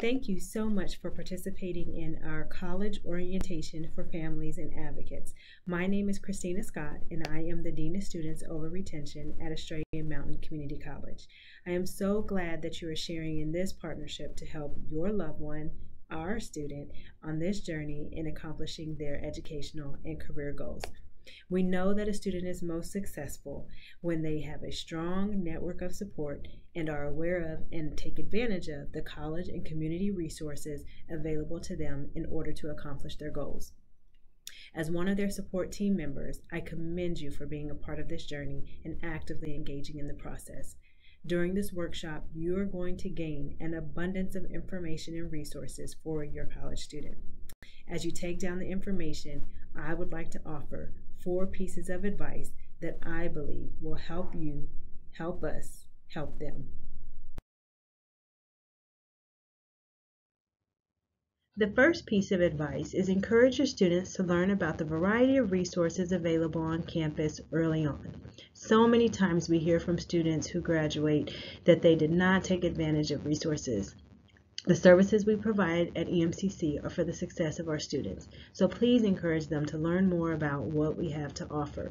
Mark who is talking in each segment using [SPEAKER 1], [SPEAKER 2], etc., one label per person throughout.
[SPEAKER 1] Thank you so much for participating in our college orientation for families and advocates. My name is Kristina Scott, and I am the Dean of Students over Retention at Estrella Mountain Community College. I am so glad that you are sharing in this partnership to help your loved one, our student, on this journey in accomplishing their educational and career goals. We know that a student is most successful when they have a strong network of support and are aware of and take advantage of the college and community resources available to them in order to accomplish their goals. As one of their support team members, I commend you for being a part of this journey and actively engaging in the process. During this workshop, you are going to gain an abundance of information and resources for your college student. As you take down the information, I would like to offer four pieces of advice that I believe will help you, help us, help them. The first piece of advice is encourage your students to learn about the variety of resources available on campus early on. So many times we hear from students who graduate that they did not take advantage of resources. The services we provide at EMCC are for the success of our students, so please encourage them to learn more about what we have to offer.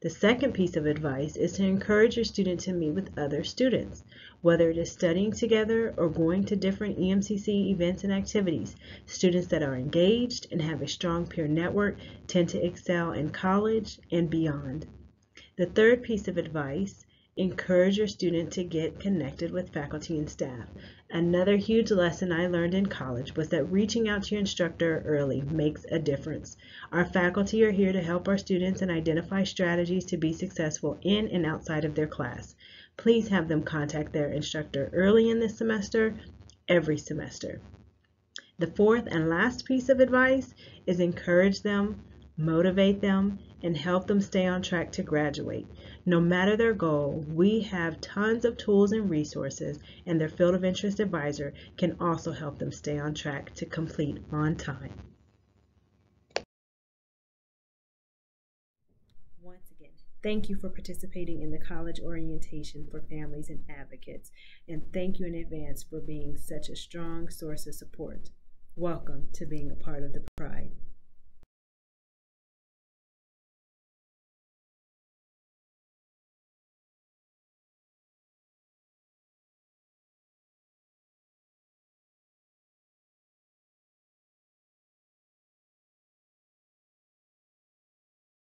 [SPEAKER 1] The second piece of advice is to encourage your student to meet with other students, whether it is studying together or going to different EMCC events and activities. Students that are engaged and have a strong peer network tend to excel in college and beyond. The third piece of advice Encourage your student to get connected with faculty and staff. Another huge lesson I learned in college was that reaching out to your instructor early makes a difference. Our faculty are here to help our students and identify strategies to be successful in and outside of their class. Please have them contact their instructor early in this semester, every semester. The fourth and last piece of advice is encourage them, motivate them, and help them stay on track to graduate. No matter their goal, we have tons of tools and resources, and their field of interest advisor can also help them stay on track to complete on time. Once again, thank you for participating in the college orientation for families and advocates, and thank you in advance for being such a strong source of support. Welcome to being a part of the Pride.